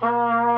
Bye.